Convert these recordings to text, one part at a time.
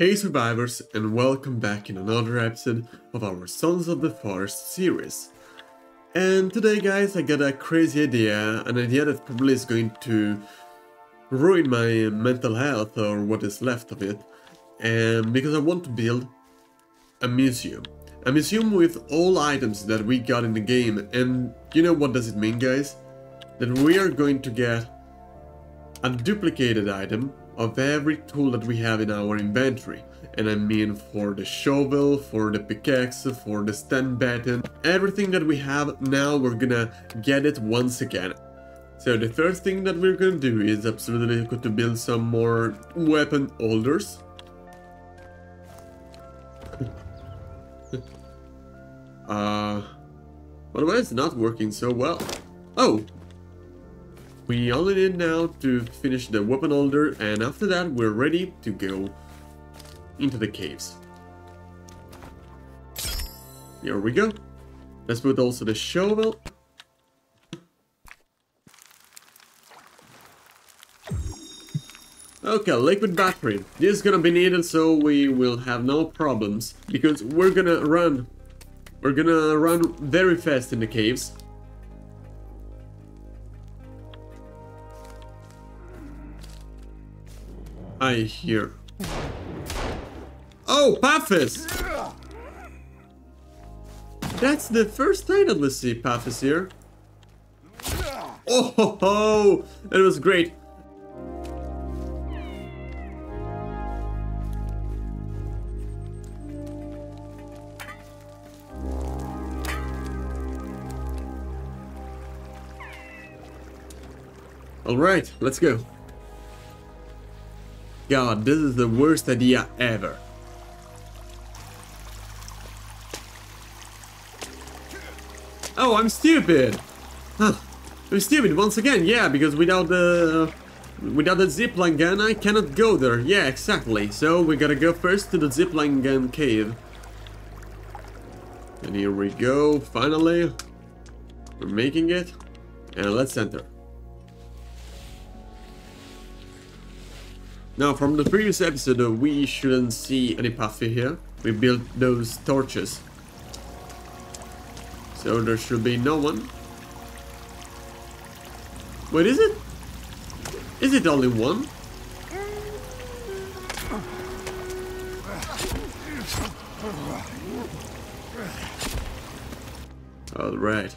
Hey survivors and welcome back in another episode of our Sons of the Forest series. And today guys I got a crazy idea, an idea that probably is going to ruin my mental health or what is left of it. And because I want to build a museum. A museum with all items that we got in the game and you know what does it mean guys? That we are going to get a duplicated item of every tool that we have in our inventory. And I mean for the shovel, for the pickaxe, for the stun baton, everything that we have now we're gonna get it once again. So the first thing that we're gonna do is absolutely to build some more weapon holders. uh, but why not working so well? Oh, we only need now to finish the weapon holder and after that we're ready to go into the caves. Here we go. Let's put also the shovel. Okay, liquid battery. This is gonna be needed so we will have no problems because we're gonna run. We're gonna run very fast in the caves I hear. Oh, puffies! That's the first time that we see puffies here. Oh, ho, ho! Was great. Alright, let's go. God, this is the worst idea ever. Oh, I'm stupid! Huh. I'm stupid once again, yeah, because without the... Without the zipline gun, I cannot go there. Yeah, exactly. So we gotta go first to the zipline gun cave. And here we go, finally. We're making it. And let's enter. Now, from the previous episode, uh, we shouldn't see any puffy here. We built those torches. So there should be no one. Wait, is it? Is it only one? Alright.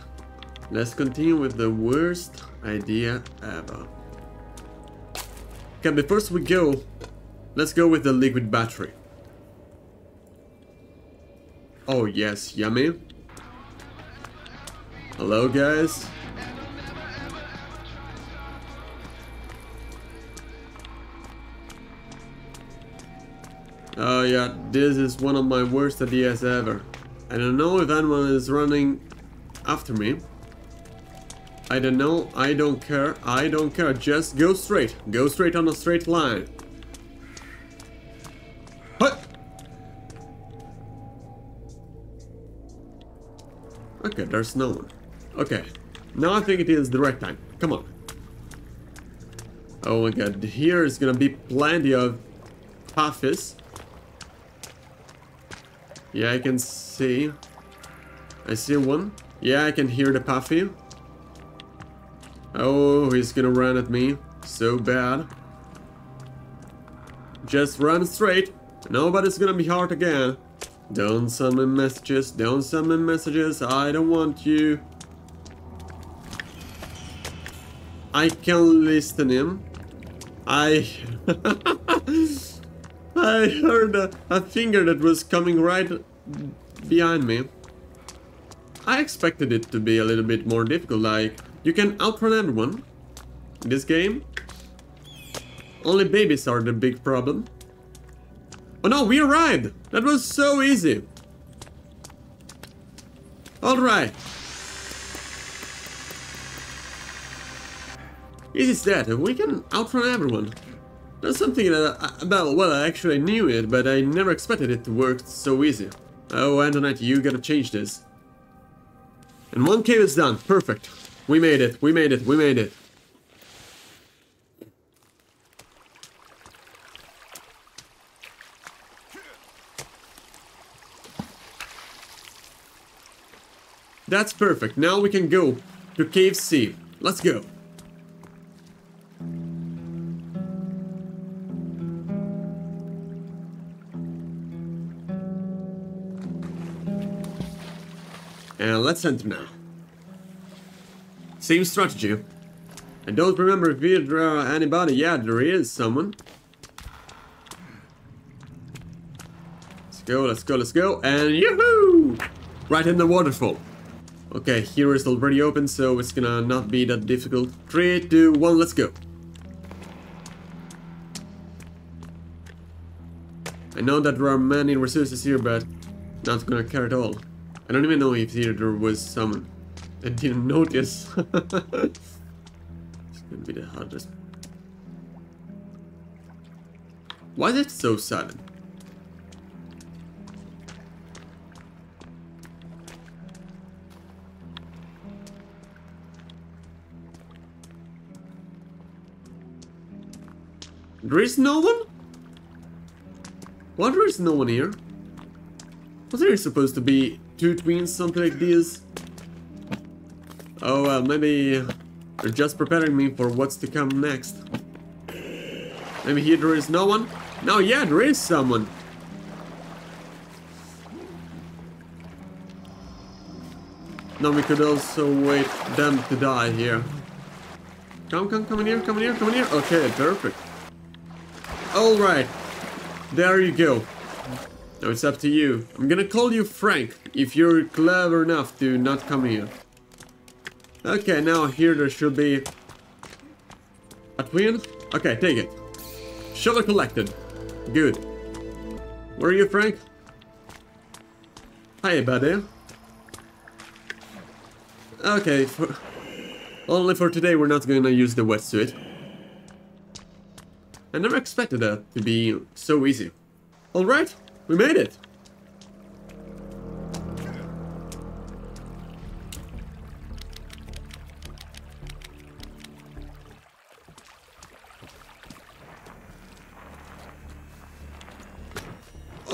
Let's continue with the worst idea ever. Okay, but first we go, let's go with the liquid battery. Oh yes, yummy. Hello guys. Oh yeah, this is one of my worst ideas ever. I don't know if anyone is running after me. I don't know, I don't care, I don't care, just go straight. Go straight on a straight line. What? Okay, there's no one. Okay, now I think it is the right time. Come on. Oh my god, here is gonna be plenty of puffs. Yeah, I can see. I see one. Yeah, I can hear the puffy. Oh, he's gonna run at me. So bad. Just run straight. Nobody's gonna be hurt again. Don't send me messages. Don't send me messages. I don't want you. I can listen him. I... I heard a, a finger that was coming right behind me. I expected it to be a little bit more difficult, like you can outrun everyone in this game. Only babies are the big problem. Oh no, we arrived! That was so easy! Alright. Easy is that, we can outrun everyone. That's something that, I, well, well, I actually knew it, but I never expected it to work so easy. Oh, Endnight, you gotta change this. And one cave is done, perfect. We made it. We made it. We made it. That's perfect. Now we can go to Cave C. Let's go. And let's enter now. Same strategy. I don't remember if there uh, anybody. Yeah, there is someone. Let's go, let's go, let's go. And yoo-hoo! Right in the waterfall. Okay, here is already open, so it's gonna not be that difficult. Three, two, one, let's go. I know that there are many resources here, but not gonna care at all. I don't even know if here there was someone. I didn't notice. it's gonna be the hardest. Why is it so sudden? There is no one? Why there is no one here? Was there supposed to be two twins, something like this? Oh uh, well, maybe they're just preparing me for what's to come next. Maybe here there is no one? No, yeah, there is someone. No, we could also wait them to die here. Come, come, come in here, come in here, come in here. Okay, perfect. Alright. There you go. Now it's up to you. I'm gonna call you Frank, if you're clever enough to not come here. Okay, now here there should be... A twin? Okay, take it. Shovel collected. Good. Where are you, Frank? Hi, buddy. Okay, for... Only for today we're not gonna use the wetsuit. I never expected that to be so easy. Alright, we made it!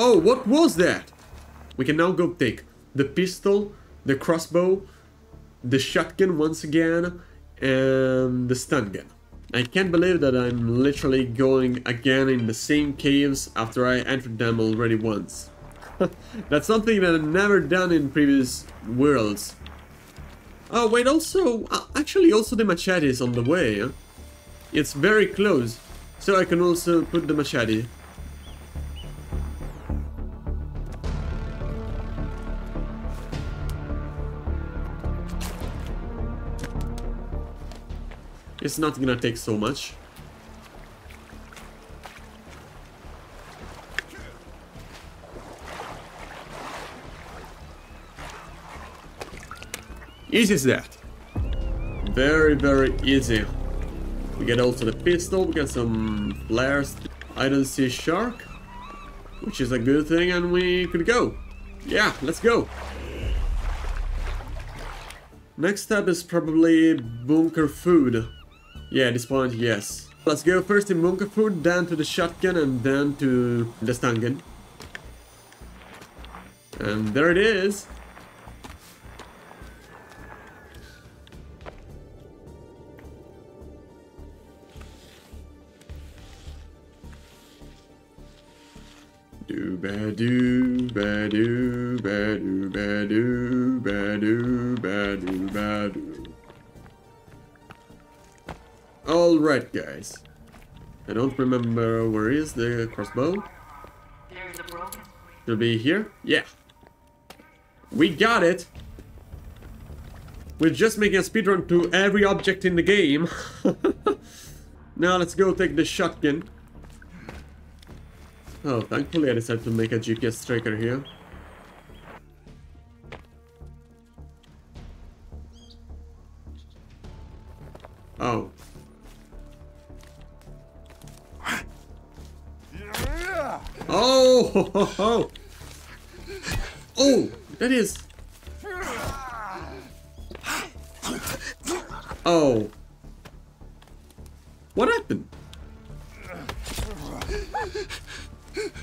Oh, what was that? We can now go take the pistol, the crossbow, the shotgun once again, and the stun gun. I can't believe that I'm literally going again in the same caves after I entered them already once. That's something that I've never done in previous worlds. Oh wait, also, uh, actually also the machete is on the way. It's very close, so I can also put the machete. It's not gonna take so much. Easy as that. Very, very easy. We get also the pistol, we get some flares. I don't see shark, which is a good thing, and we could go. Yeah, let's go. Next step is probably bunker food. Yeah, at this point, yes. Let's go first bunker food, then to the shotgun, and then to the stun gun. And there it is. Do ba do ba do ba do ba do ba do Alright guys. I don't remember where is the crossbow. It'll be here? Yeah. We got it! We're just making a speedrun to every object in the game. now let's go take the shotgun. Oh, thankfully I decided to make a GPS tracker here. Oh. Oh! Ho, ho, ho. Oh! That is... Oh. What happened?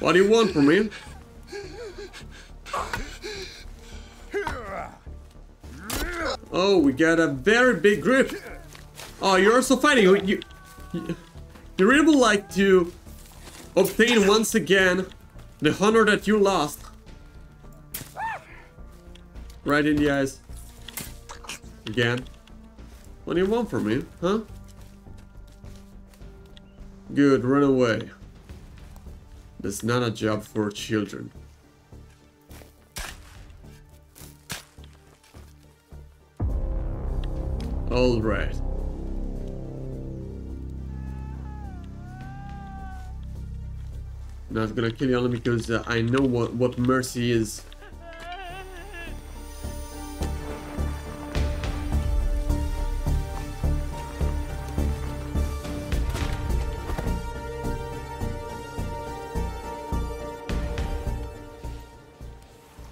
What do you want from me? Oh, we got a very big grip. Oh, you're also fighting. You, you, you really would like to obtain once again the honor that you lost. Right in the eyes. Again. What do you want from me, huh? Good, run away. That's not a job for children. Alright. Not gonna kill you only because uh, I know what, what mercy is.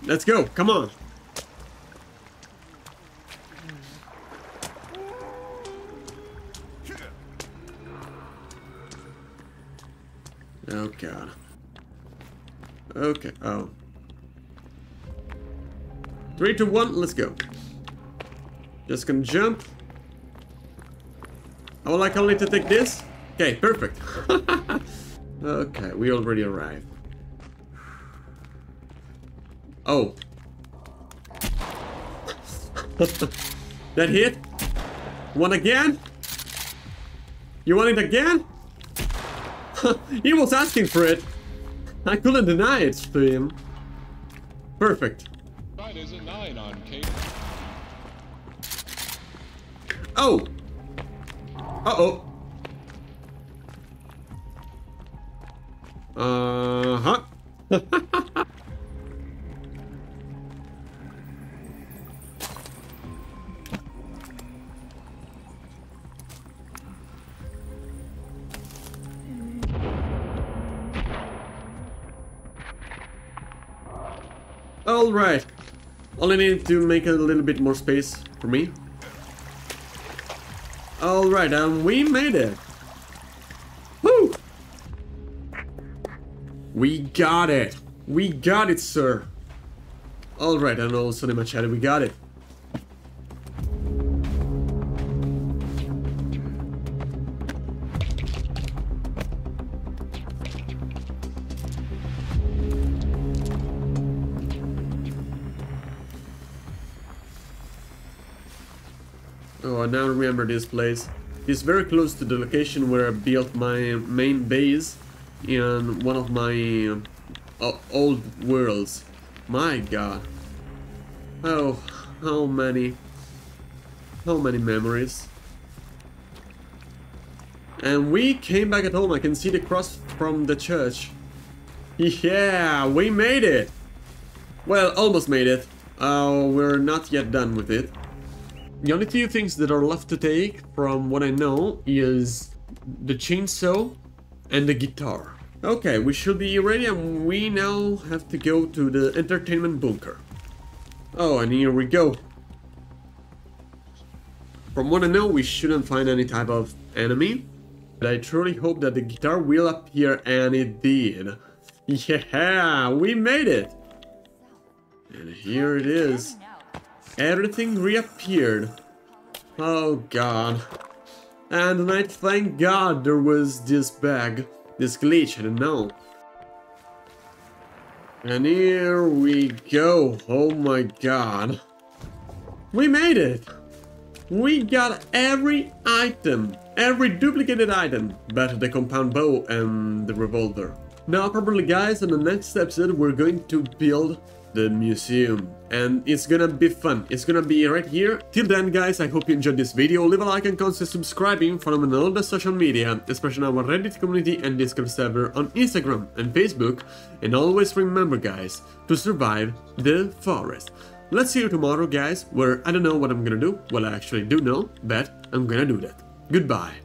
Let's go, come on. Okay, oh. one. let's go. Just gonna jump. I would like only to take this. Okay, perfect. okay, we already arrived. Oh. that hit? One again? You want it again? he was asking for it. I couldn't deny it to him. Perfect. A nine on Kate. Oh! Uh-oh. Uh-huh. Alright. Only need to make a little bit more space for me. Alright, and we made it. Woo! We got it. We got it, sir. Alright, and also the machete, we got it. Oh, I now remember this place. It's very close to the location where I built my main base in one of my uh, old worlds. My god. Oh, how many... How many memories. And we came back at home. I can see the cross from the church. Yeah, we made it! Well, almost made it. Uh, we're not yet done with it. The only two things that are left to take, from what I know, is the chainsaw and the guitar. Okay, we should be ready and we now have to go to the entertainment bunker. Oh, and here we go. From what I know, we shouldn't find any type of enemy. But I truly hope that the guitar will appear, and it did. Yeah, we made it! And here it is. Everything reappeared. Oh god. And I thank god there was this bag. This glitch, I don't know. And here we go. Oh my god. We made it! We got every item, every duplicated item, but the compound bow and the revolver. Now probably guys, in the next episode we're going to build the museum. And it's gonna be fun. It's gonna be right here. Till then guys i hope you enjoyed this video. Leave a like and consider subscribing. Follow me on all the social media especially our reddit community and discord server on instagram and facebook. And always remember guys to survive the forest. Let's see you tomorrow guys where i don't know what i'm gonna do. Well i actually do know but i'm gonna do that. Goodbye